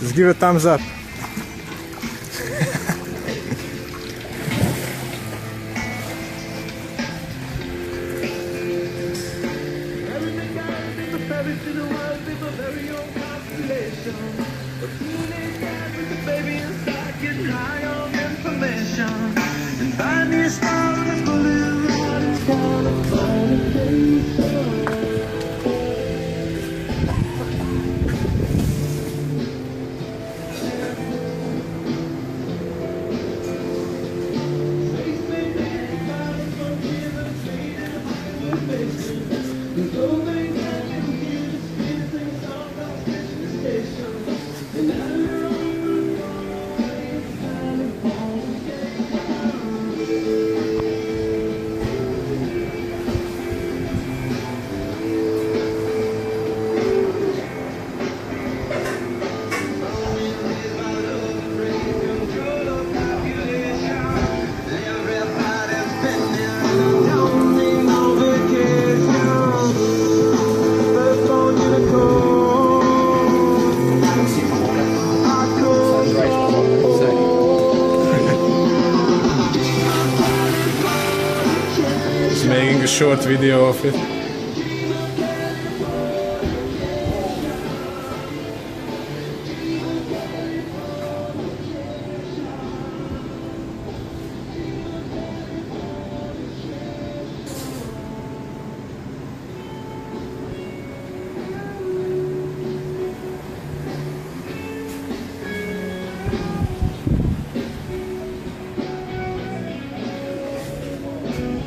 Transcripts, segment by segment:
Just give a thumbs up. Everything I making a short video of it.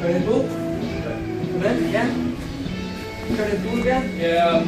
Red Ja? Kan je het doen, Ben? Ja,